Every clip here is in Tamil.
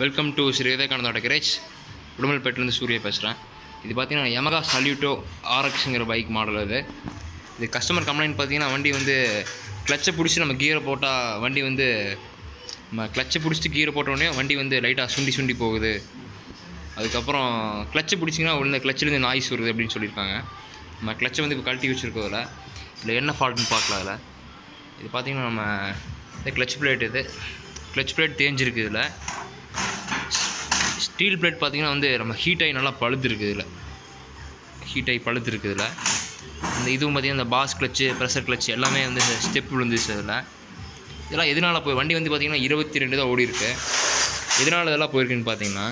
வெல்கம் டு ஸ்ரீ விவேகானந்தோட கிரேஜ் உடுமல்பேட்டிலேருந்து சூரிய பேசுகிறேன் இது பார்த்தீங்கன்னா யமகா சல்யூட்டோ ஆர்எக்ஸுங்கிற பைக் மாடல் இது இது கஸ்டமர் கம்ப்ளைண்ட் பார்த்தீங்கன்னா வண்டி வந்து கிளச்சை பிடிச்சி நம்ம கீரை போட்டால் வண்டி வந்து நம்ம கிளச்சை பிடிச்சிட்டு கீரை போட்டோடனே வண்டி வந்து லைட்டாக சுண்டி சுண்டி போகுது. அதுக்கப்புறம் கிளச்சை பிடிச்சிங்கன்னா உள்ள கிளச்சிலேருந்து நாய்ஸ் வருது அப்படின்னு சொல்லியிருக்காங்க. நம்ம கிளச்சை வந்து இப்போ கழட்டி வச்சுருக்கோம் இதில் என்ன ஃபால்ட்னு பார்க்கலாம் அதில் இது பார்த்தீங்கன்னா நம்ம இந்த கிளச் பிளேட் இது. கிளச் பிளேட் தேஞ்சிருக்கு இதில். ஸ்டீல் பிளேட் பார்த்திங்கன்னா வந்து நம்ம ஹீட் ஆகி நல்லா பழுத்துருக்கு இதில். ஹீட் ஆகி பழுத்துருக்கு இதில். இந்த இதுவும் பார்த்தீங்கன்னா இந்த பாஸ் கிளச்சு ப்ரெஷர் கிளச்சு எல்லாமே வந்து ஸ்டெப் விழுந்துச்சு அதில் இதெல்லாம் எதனால் போய் வண்டி வந்து பார்த்திங்கன்னா இருபத்தி ரெண்டு தான் ஓடி இருக்குது எதனால் இதெல்லாம் போயிருக்குன்னு பார்த்தீங்கன்னா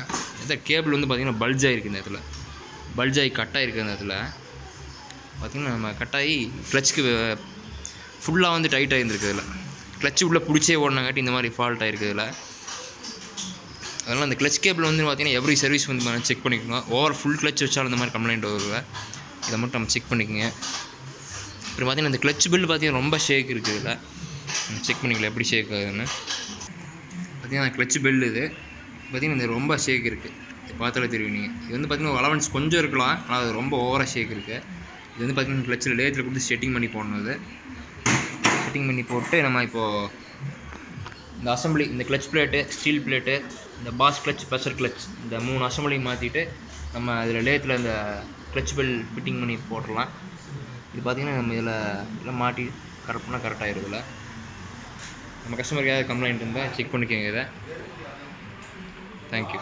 இந்த கேபிள் வந்து பார்த்திங்கன்னா பல்ஜ் ஆகிருக்கு இந்த இடத்துல பல்ஜ் ஆகி கட் ஆகிருக்கு அந்த இடத்துல பார்த்திங்கன்னா நம்ம கட் ஆகி கிளச்சுக்கு ஃபுல்லாக வந்து டைட் ஆகிருந்துருக்கு இதில். கிளச்சு உள்ளே பிடிச்சே ஓடினாங்காட்டி இந்த மாதிரி ஃபால்ட் ஆகிருக்கு இதில். அதனால் அந்த கிளச் கேபிள் வந்து பார்த்தீங்கன்னா எவ்ரி சர்வீஸ் வந்து செக் பண்ணிக்கணும். ஓவர் ஃபுல் கிளச் வச்சாலும் இந்த மாதிரி கம்ப்ளைண்ட் வருவேன் இதை மட்டும் நம்ம செக் பண்ணிக்கோங்க. அப்புறம் பார்த்தீங்கன்னா அந்த கிளச் பில் பார்த்தீங்கன்னா ரொம்ப ஷேக் இருக்குது இதில். செக் பண்ணிக்கலாம் எப்படி ஷேக் ஆகுதுன்னு. பார்த்தீங்கன்னா கிளச் பில் இது. பார்த்திங்கன்னா இந்த ரொம்ப ஷேக் இருக்குது பார்த்தாலே தெரியும் நீங்கள் இது வந்து பார்த்திங்கன்னா அலவன்ஸ் கொஞ்சம் இருக்கலாம். ஆனால் அது ரொம்ப ஓவராக ஷேக் இருக்குது இது வந்து பார்த்தீங்கன்னா கிளச்சில் லேத்தில் கொடுத்து செட்டிங் பண்ணி போடணும் இது செட்டிங் பண்ணி போட்டு நம்ம இப்போது இந்த அசம்பிளி இந்த கிளச் பிளேட்டு ஸ்டீல் பிளேட்டு இந்த பாஸ் கிளச் ப்ரெஷர் கிளச் இந்த மூணு அசம்பிளி மாற்றிட்டு நம்ம அதில் லேத்தில் இந்த கிளச் பெல் ஃபிட்டிங் பண்ணி போட்டுடலாம். இது பார்த்திங்கன்னா நம்ம இதில் இதில் மாட்டி கரெக்ட் பண்ணால் கரெக்டாக ஆயிரும் நம்ம கஸ்டமருக்கு ஏதாவது கம்ப்ளைண்ட் இருந்தால் செக் பண்ணிக்கோங்க இதை. தேங்க்யூ